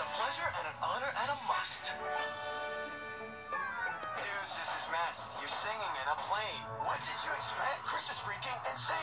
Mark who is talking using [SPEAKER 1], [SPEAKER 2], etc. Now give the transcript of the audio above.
[SPEAKER 1] It's a pleasure and an honor and a must. Here's this is mess. You're singing in a plane. What did you expect? Chris is freaking insane.